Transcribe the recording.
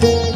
Boom.